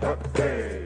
Hey.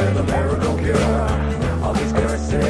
with a miracle cure. All these curses.